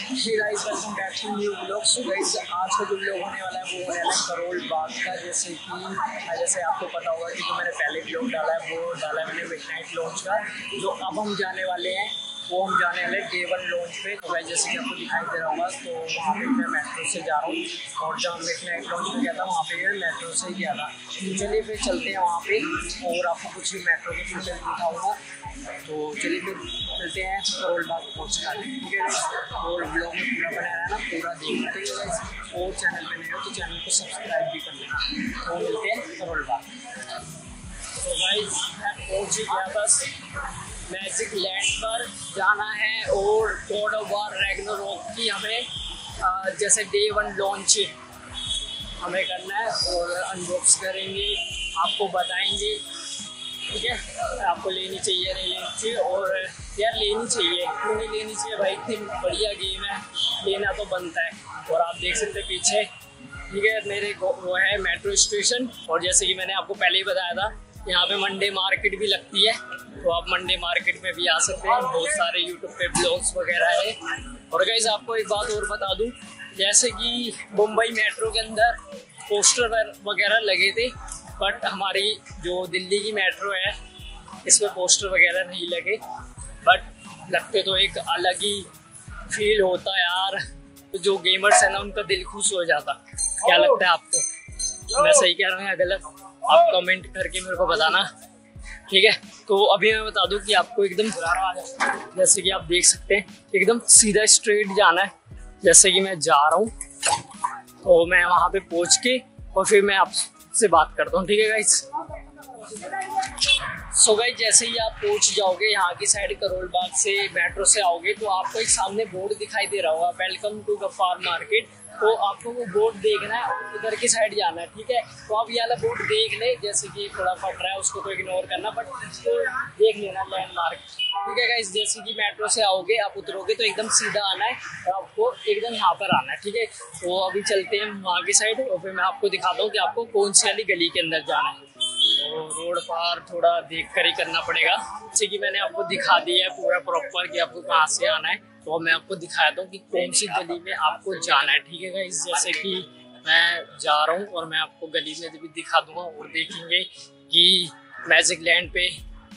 Guys welcome back to new blog so guys आज का जो ब्लॉग होने वाला है, वो है करोल बाग का, जैसे कि जैसे आपको पता होगा कि जो मैंने पहले ब्लॉग डाला है, वो डाला है मैंने मिड नाइट लॉन्च का, जो अब हम जाने वाले हैं। हम जाने वाले डे वन लॉन्च पे तो भाई जैसे कि आपको दिखाई दे रहा होगा तो वहाँ पे मैं मेट्रो से जा रहा हूँ। और जहाँ मिड नाइट लॉन्च में गया था, वहाँ पे मैं मेट्रो से ही गया था। तो चलिए फिर चलते हैं वहाँ पे, और आपको कुछ मेट्रो के फीचर दिखाऊँगा। तो चलिए फिर चलते हैं करोल बाग पहुँच का ठीक है? और ब्लॉग में पूरा बनाया है ना पूरा देखना ठीक है और चैनल पर नहीं हो तो चैनल को सब्सक्राइब भी कर लेना। तो मिलते हैं करोल बाग पहुँच गया बस मैजिक लैंड पर जाना है और गॉड ऑफ़ वार रैग्नारोक की हमें जैसे डे वन लॉन्च हमें करना है और अनबॉक्स करेंगे, आपको बताएँगे, ठीक है? आपको लेनी चाहिए नहीं लेनी चाहिए और यार लेनी चाहिए, क्यों नहीं लेनी चाहिए भाई? इतनी बढ़िया गेम है, लेना तो बनता है। और आप देख सकते पीछे, ठीक है, मेरे वो है मेट्रो स्टेशन और जैसे कि मैंने आपको पहले ही बताया था यहाँ पे मंडे मार्केट भी लगती है तो आप मंडे मार्केट में भी आ सकते हैं। बहुत सारे यूट्यूब पे ब्लॉग्स वगैरह है। और गाइज़ आपको एक बात और बता दूँ जैसे कि मुंबई मेट्रो के अंदर पोस्टर वगैरह लगे थे बट हमारी जो दिल्ली की मेट्रो है इसमें पोस्टर वगैरह नहीं लगे। बट लगते तो एक अलग ही फील होता है यार। जो गेमर्स है ना उनका दिल खुश हो जाता। क्या लगता है आपको? मैं सही कह रहा हूँ या गलत? आप कमेंट करके मेरे को बताना। ठीक है? तो अभी मैं बता दूँ कि आपको एकदम जैसे कि आप देख सकते हैं, एकदम सीधा स्ट्रेट जाना है। जैसे कि मैं जा रहा हूँ तो मैं वहाँ पे पहुँच के और फिर मैं आपसे बात करता हूँ। ठीक है गाइस सो गाइस जैसे ही आप पहुँच जाओगे, यहाँ की साइड करोल बाग से मेट्रो से आओगे तो आपको एक सामने बोर्ड दिखाई दे रहा होगा। वेलकम टू गफ्फार मार्केट तो आपको वो बोर्ड देखना है और उधर की साइड जाना है, ठीक है? तो आप ये वाला बोर्ड देख ले, जैसे कि थोड़ा फट रहा है, उसको तो इग्नोर करना बट उसको देख लेना लैंडमार्क ठीक है गाइस जैसे कि मेट्रो से आओगे, आप उतरोगे तो एकदम सीधा आना है और आपको एकदम यहाँ पर आना है, ठीक है? तो अभी चलते हैं वहाँ की साइड और फिर मैं आपको दिखाता हूँ कि आपको कौन सी वाली गली के अंदर जाना है। पार थोड़ा देख कर ही करना पड़ेगा। जैसे कि मैंने आपको दिखा दिया है पूरा प्रॉपर कि आपको कहाँ से आना है। तो मैं आपको दिखाता हूँ कि कौन सी गली में आपको जाना है, ठीक है इस जैसे कि मैं जा रहा हूँ और मैं आपको गली में भी दिखा दूँगा और देखेंगे कि मैजिक लैंड पे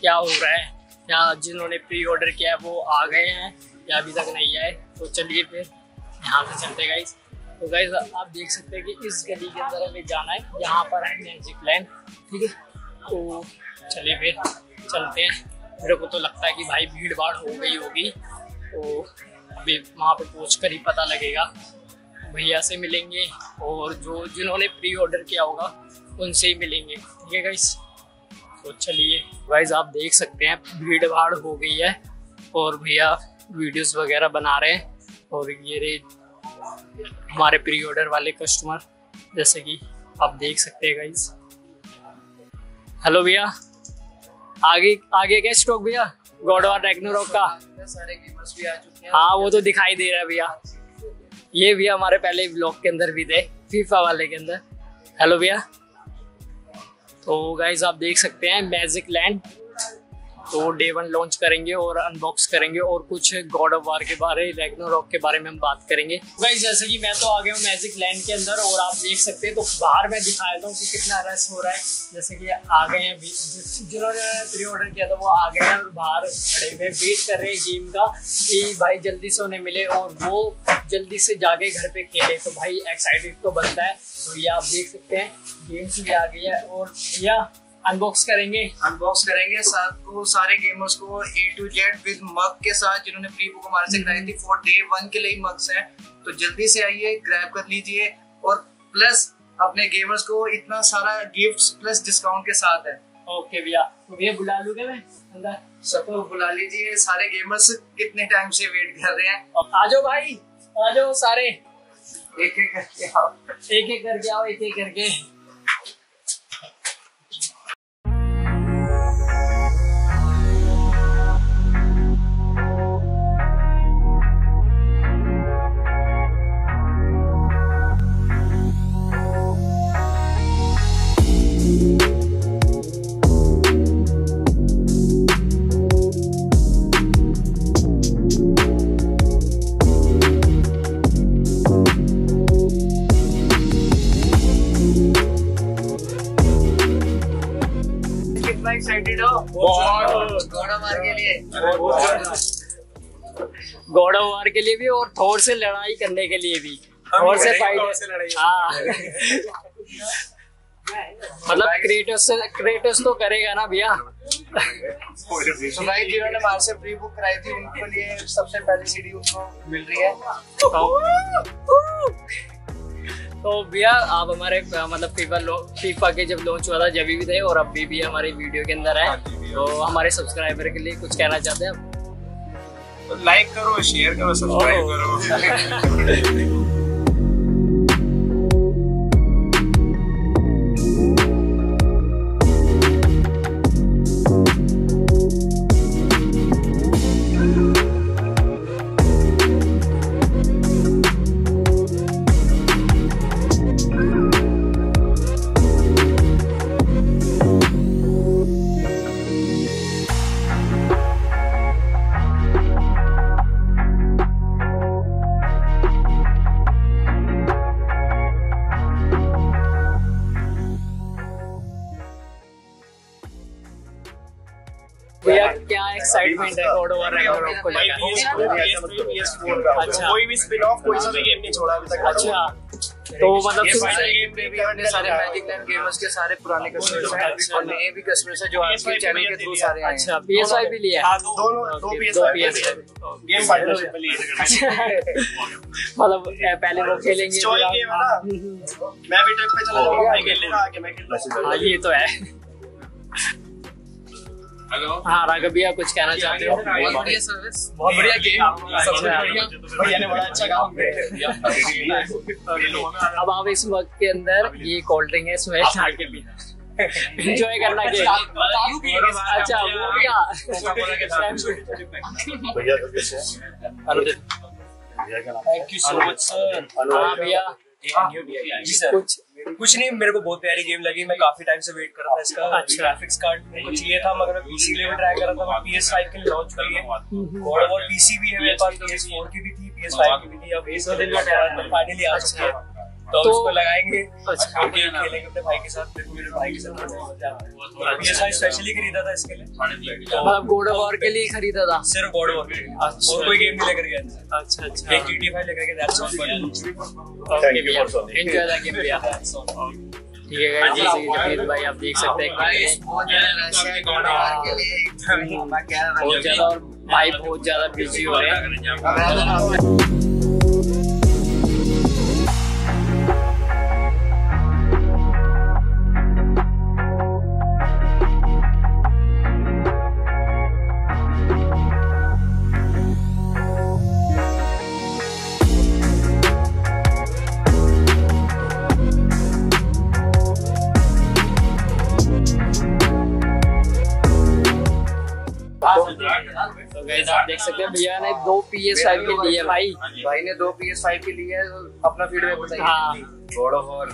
क्या हो रहा है। या जिन्होंने प्री ऑर्डर किया है वो आ गए हैं या अभी तक नहीं आए। तो चलिए फिर यहाँ से चलते गाइस तो गाइज़ आप देख सकते हैं कि इस गली के अंदर हमें जाना है। यहाँ पर है मैजिक लैंड ठीक है? तो चलिए फिर चलते हैं। मेरे को तो लगता है कि भाई भीड़ भाड़ हो गई होगी तो अभी वहाँ पे पहुँच कर ही पता लगेगा। भैया से मिलेंगे और जो जिन्होंने प्री ऑर्डर किया होगा, उनसे ही मिलेंगे। ठीक है गाइस तो चलिए गाइस आप देख सकते हैं, भीड़ भाड़ हो गई है और भैया वीडियोस वगैरह बना रहे हैं। और ये रे हमारे प्री ऑर्डर वाले कस्टमर जैसे कि आप देख सकते हैं गाइस हेलो भैया। आगे आगे क्या स्टॉक भैया? गॉड ऑफ़ रैग्नारोक का। हैं हाँ वो तो दिखाई दे रहा है भैया। ये भैया हमारे पहले ब्लॉग के अंदर भी थे फीफा वाले के अंदर। हेलो भैया। तो गाइज़ आप देख सकते हैं मैजिक लैंड तो डे वन लॉन्च करेंगे और अनबॉक्स करेंगे और कुछ गॉड ऑफ़ वार के बारे रॉक के बारे में हम बात करेंगे। गाइज़ जैसे कि मैं तो आ गया हूँ मैजिक लैंड के अंदर और आप देख सकते हैं तो बाहर मैं दिखा देता हूँ कि कितना रश हो रहा है। जैसे कि आ गए हैं अभी जिन्होंने प्री ऑर्डर किया था, वो आ गए हैं और बाहर खड़े हुए वेट कर रहे हैं गेम का कि भाई जल्दी से उन्हें मिले और वो जल्दी से जाके घर पे खेले। तो भाई एक्साइटेड तो बनता है। तो ये आप देख सकते हैं गेम्स भी आ गई है और भैया अनबॉक्स करेंगे। अनबॉक्स करेंगे। साथ को सारे गेमर्स को A to Z with mug के साथ जिन्होंने प्री बुक हमारे से कराई थी फॉर डे वन के लिए मग्स हैं। तो जल्दी से आइए ग्रैब कर लीजिए और प्लस अपने गेमर्स को इतना सारा गिफ्ट्स प्लस डिस्काउंट के साथ है। ओके भैया तो भैया बुला लूँगे मैं अंदर? सबको बुला लीजिए। सारे गेमर्स कितने टाइम से वेट कर रहे हैं? आ जाओ भाई आ जाओ सारे। एक एक करके आओ। एक एक करके आओ एक एक करके। एक्साइटेड हो। घोड़ा के लिए। गॉड वार के लिए भी और थोर से लड़ाई करने के लिए भी। थोर से फाइट हाँ। मतलब क्रेटोस से क्रेटोस तो करेगा ना भैया। तो भाई जिन्होंने मार से प्री बुक कराई थी उनके लिए सबसे पहली सीडी उनको मिल रही है। तो भैया आप हमारे मतलब फीफा फीफा के जब लॉन्च हुआ था जब भी थे और अभी भी हमारी वीडियो के अंदर है तो हमारे सब्सक्राइबर के लिए कुछ कहना चाहते हैं आप? लाइक करो शेयर करो सब्सक्राइब करो। एक्साइटमेंट है गॉड ऑफ़ रैग्नारोक को लेकर अच्छा। कोई भी स्पिन ऑफ़ कोई सा भी गेम नहीं छोड़ा अभी तक। अच्छा। तो मतलब सारे मैजिक लैंड गेमर्स के सारे पुराने कस्टमर्स हैं। और नए भी कस्टमर्स हैं जो आपके चैनल के थ्रू सारे हैं। अच्छा पी भी लिया है दोनों दो Okay, पीएस दो PS5 गेम पार्टनरशिप में लिए। मतलब पहले वो खेलेंगे। मैं भी ट्रिप पे चला जाऊँगा। भाई खेलने का आके मैं खेल हाँ ये तो है। हाँ राघव भैया कुछ कहना चाहते हो? बहुत बढ़िया सर्विस बहुत बढ़िया गेम सबसे बढ़िया भैया ने बड़ा अच्छा काम किया। अब आप इस वक्त के अंदर ये कोल्ड ड्रिंक है इसमें डाल के पीना। एंजॉय करना गेम अच्छा वो क्या? Thank you so much sir हाँ भैया। कुछ कुछ नहीं मेरे को बहुत प्यारी गेम लगी मैं काफ़ी टाइम से वेट कर रहा था इसका अच्छा। ग्राफिक्स कार्ड कुछ ये चाहिए था मगर मैं पीसी के लिए भी ट्राई कर रहा था पी एस फाइव के लिए लॉन्च के लिए। और पीसी भी है मेरे पास पीएस फोर की भी थी पीएस फाइव की भी थी अब फाइनली आ चुकी है। तो तो- उसको लगाएँगे। अच्छा। खेलेंगे अपने भाई के साथ मेरे मेरे भाई के साथ फाइव स्पेशली खरीदा था इसके लिए। तो मतलब गॉड ऑफ़ वॉर के लिए खरीदा था। सिर्फ़ गॉड वॉर के लिए। और कोई गेम नहीं लेकर गया। अच्छा अच्छा। एक जीटी फाइव लेकर गया दैट्स ऑल ओके भैया एंजॉय द गेम भैया ठीक है guys, जैसे कि जमीर भाई आप देख सकते हैं भाई कि बहुत ज़्यादा रश है मार के लिए। बहुत ज़्यादा और भाई बहुत ज़्यादा बिज़ी हो रहे हैं। भैया ने दो पी एस फाइव के लिए भाई भाई ने दो PS5 के लिए अपना फीडबैक बताइए हाँ गॉड ऑफ़ वॉर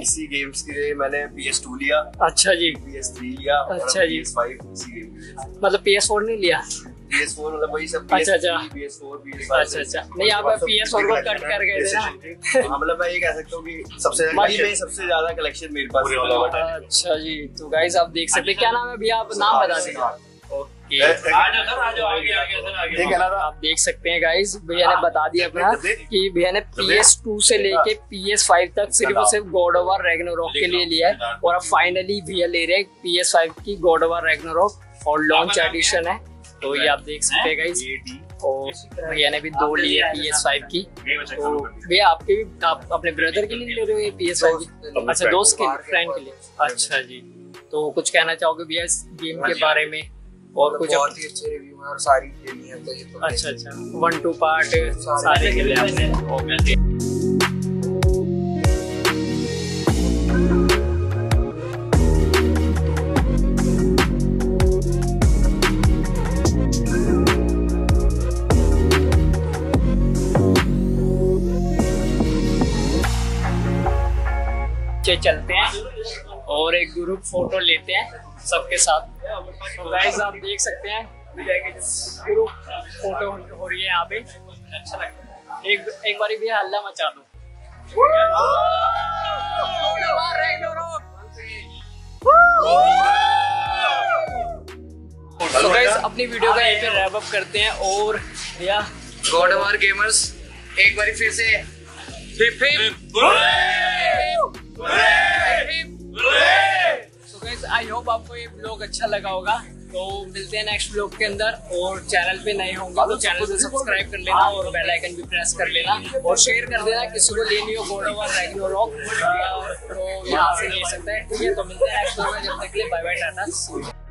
इसी गेम्स के लिए मैंने PS2 लिया अच्छा जी PS3 लिया अच्छा जी। PS5 इसी गेम मतलब पी एस फोर नहीं लिया PS4 मतलब वही सब अच्छा, अच्छा। PS3 PS4 PS5 अच्छा अच्छा नहीं आप पी एस फोर को कट कर गए थे ना हाँ मतलब मैं ये कह सकता हूँ कि सबसे में सबसे ज़्यादा कलेक्शन मेरे पास अच्छा जी तो गाइस आप देख सकते क्या नाम है भैया आप नाम बता दें ओके ये कहना था आप देख सकते हैं गाइस भैया ने बता दिया अपना कि भैया ने पी एस टू से लेके पी एस फाइव तक सिर्फ़ और सिर्फ़ गॉड ओवर रेगनोरॉक के लिए लिया है। और अब फाइनली भैया ले रहे हैं पी एस फाइव की गॉड ओवर रैग्नारोक और लॉन्च एडिशन है। तो ये आप देख सकते हैं गाइस और भैया ने भी दो लिए पी एस फाइव की। तो भैया आपके भी आप अपने ब्रदर के लिए ले रहे हो ये पी एस फाइव अच्छा दोस्त के फ्रेंड के लिए। अच्छा जी। तो कुछ कहना चाहोगे भैया इस गेम के बारे में? और कुछ बहुत ही अच्छे रिव्यू हैं और सारी खेली है तो ये तो अच्छा अच्छा। वन टू पार्ट सारे के लिए आपने ओके चलते हैं। ग्रुप फ़ोटो लेते हैं सबके साथ। तो गाइस आप देख सकते हैं ग्रुप फ़ोटो हो रही है यहाँ पे। अच्छा लगता है एक एक बारी भी हल्ला मचा दो। तो गाइस अपनी वीडियो का यहीं पे रैप अप करते हैं और भैया गॉड ऑफ़ गेमर्स एक बार फिर से hip hip guys I hope आपको ये ब्लॉग अच्छा लगा होगा। तो मिलते हैं नेक्स्ट ब्लॉग के अंदर और चैनल पे नए होंगे तो चैनल को सब्सक्राइब कर लेना और बेल आइकन भी प्रेस कर लेना और शेयर कर देना किसी को लेनी हो और ओवर रैग्नारोक तो यहाँ से ले सकते। हैं ठीक है तो मिलते हैं नेक्स्ट ब्लॉग में जब तक के लिए बाय बाय टाटा